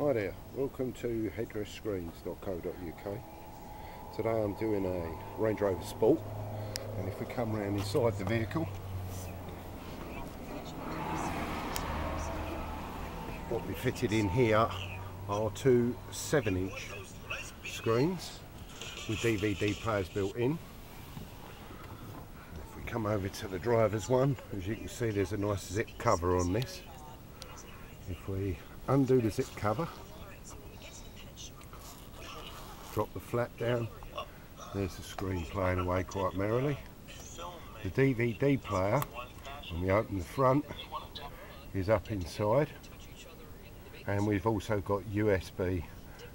Hi there, welcome to headrestscreens.co.uk. Today I'm doing a Range Rover Sport and if we come around inside the vehicle what we fitted in here are two 7 inch screens with DVD players built in. If we come over to the driver's one, as you can see there's a nice zip cover on this. If we undo the zip cover, drop the flap down, there's the screen playing away quite merrily. The DVD player, when we open the front, is up inside and we've also got USB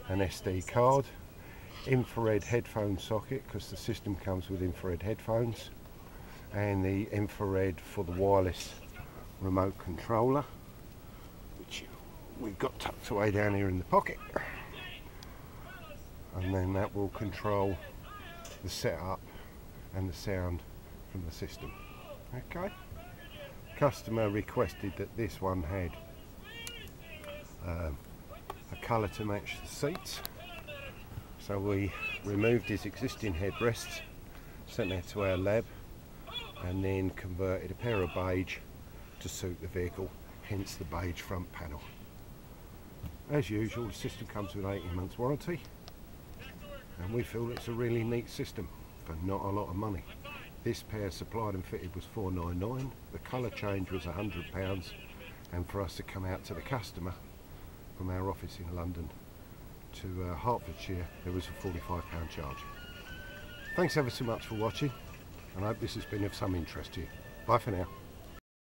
and SD card, infrared headphone socket because the system comes with infrared headphones and the infrared for the wireless remote controller we've got tucked away down here in the pocket. And then that will control the setup and the sound from the system. Okay? Customer requested that this one had um, a colour to match the seats. So we removed his existing headrests sent that to our lab and then converted a pair of beige to suit the vehicle hence the beige front panel as usual the system comes with 18 months warranty and we feel it's a really neat system for not a lot of money. This pair supplied and fitted was 499 the colour change was 100 pounds and for us to come out to the customer from our office in London to uh, Hertfordshire there was a 45 pound charge. Thanks ever so much for watching and I hope this has been of some interest to you. Bye for now